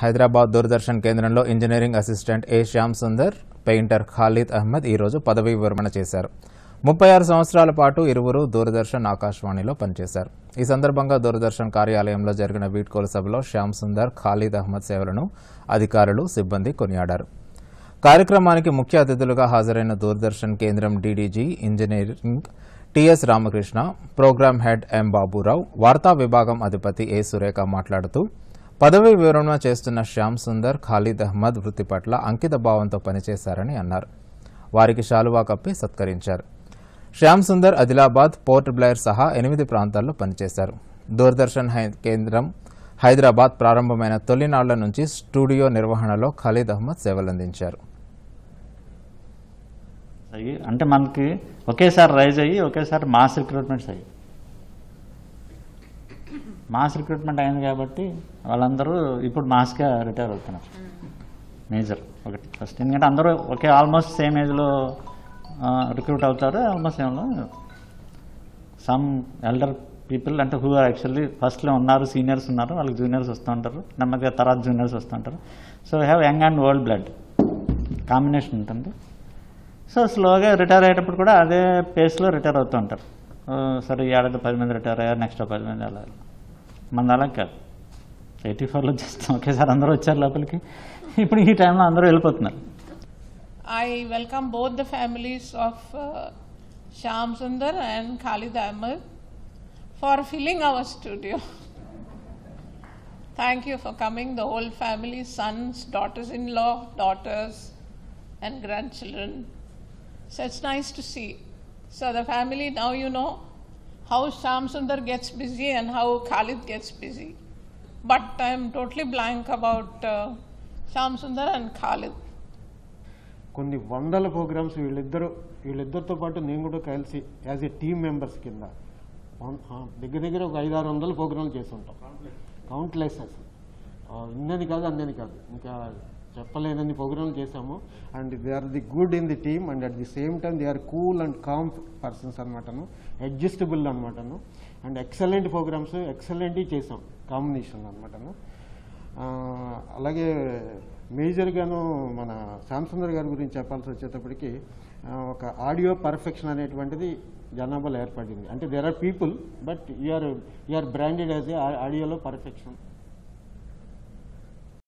హైదరాబాద్ దూరదర్శన్ కేంద్రంలో engineering assistant A Shyam Sundar painter Khalid Ahmed ఈరోజు పదవీ విరమణ చేశారు. ముప్పై ఆరు సంవత్సరాల పాటు ఇరువురు దూరదర్శన్ ఆకాశవాణిలో పనిచేశారు. ఈ సందర్భంగా దూరదర్శన్ కార్యాలయంలో జరిగిన వీడ్కోలు సభలో శ్యామ్ సుందర్ ఖాలిద్ అహ్మద్ సేవలను అధికారులు సిబ్బంది కొనియాడారు. కార్యక్రమానికి ముఖ్య అతిథులుగా హాజరైన దూరదర్శన్ కేంద్రం DDG engineering TS Ramakrishna program head M Baburao వార్తా విభాగం అధిపతి ఏ సురేఖ మాట్లాడుతూ పదవి వివరణ చేస్తున్న శ్యామ్ సుందర్ ఖాలిద్ అహ్మద్ వృత్తి పట్ల అంకిత భావంతో పనిచేశారని అన్నారు. వారికి శాలువా కప్పి సత్కరించారు. శ్యామ్ సుందర్ ఆదిలాబాద్ పోర్ట్ బ్లైర్ సహా ఎనిమిది ప్రాంతాల్లో పనిచేశారు. దూరదర్శన్ హై- కేంద్రం హైదరాబాద్ ప్రారంభమైన తొలినాళ్ళ నుంచి స్టూడియో నిర్వహణలో ఖాలిద్ అహ్మద్ సేవలందించారు. అంటే మనకి ఒకేసారి రైజ్ అయ్యి ఒకేసారి మాస్ రిక్రూట్మెంట్స్ అయ్యి. మాస్ రిక్రూట్మెంట్ అయింది కాబట్టి వాళ్ళందరూ ఇప్పుడు మాస్గా రిటైర్ అవుతున్నారు. మేజర్ ఒకటి. ఫస్ట్ ఎందుకంటే అందరూ ఒకే ఆల్మోస్ట్ సేమ్ ఏజ్లో రిక్రూట్ అవుతారు. ఆల్మోస్ట్ సేమ్లో సమ్ ఎల్డర్ పీపుల్ అంటే హూ ఆర్ యాక్చువల్లీ ఫస్ట్లో ఉన్నారు సీనియర్స్ ఉన్నారు వాళ్ళకి జూనియర్స్ వస్తూ ఉంటారు. నెమ్మదిగా తర్వాత జూనియర్స్ వస్తూ ఉంటారు. So have young and old blood combination ఉంటుంది. సో స్లోగా రిటైర్ అయ్యేటప్పుడు కూడా అదే పేస్లో రిటైర్ అవుతూ ఉంటారు. సరే ఈ ఏడాది పది మంది రిటైర్ అయ్యారు నెక్స్ట్ పది మంది అలా మన అలా కాదు ఎయిటీ ఫోర్లో చేస్తాం ఒకేసారి అందరూ వచ్చారు లోపలికి ఇప్పుడు ఈ టైంలో అందరూ వెళ్ళిపోతున్నారు I welcome both the families of uh, Shyam Sundar and Khalid Ahmed for filling our studio. Thank you for coming, the whole family, sons, daughters in law, daughters, and grandchildren. So it's nice to see. So, the family, now you know how Shyam Sundar gets busy and how Khalid gets busy. But I'm totally blank about uh, Shyam Sundar and Khalid. కొన్ని వందల programmes వీళ్ళిద్దరు వీళ్ళిద్దరితో పాటు నేను కూడా కలిసి as a team members కింద one- ఆ, దగ్గర దగ్గర ఒక ఐదు ఆరు వందల ప్రోగ్రాంలు చేసి ఉంటాం కౌంట్లెస్ అసలు ఆ, ఇన్నని కాదు అన్నని కాదు ఇంకా చెప్పలేదని ప్రోగ్రామ్ చేశాము. And they are the good in the team and at the same time they are cool and calm persons అనమాటను adjustable అనమాటను అండ్ ఎక్సలెంట్ ప్రోగ్రామ్స్ ఎక్సలెంట్ చేసాం కాంబినేషన్ అనమాటను అలాగే మేజర్గాను మన శ్యామసుందర్ గారి గురించి చెప్పాల్సి వచ్చేటప్పటికి ఒక ఆడియో పర్ఫెక్షన్ అనేటువంటిది జనాభాలో ఏర్పడింది. అంటే there are people but you are you are branded as a ఆడియోలో పర్ఫెక్షన్